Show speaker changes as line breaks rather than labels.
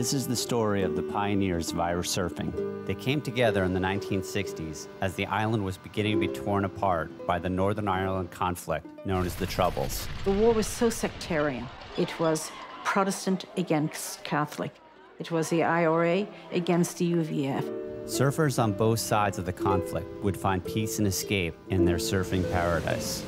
This is the story of the pioneers of Irish surfing. They came together in the 1960s as the island was beginning to be torn apart by the Northern Ireland conflict known as the Troubles.
The war was so sectarian. It was Protestant against Catholic. It was the IRA against the UVF.
Surfers on both sides of the conflict would find peace and escape in their surfing paradise.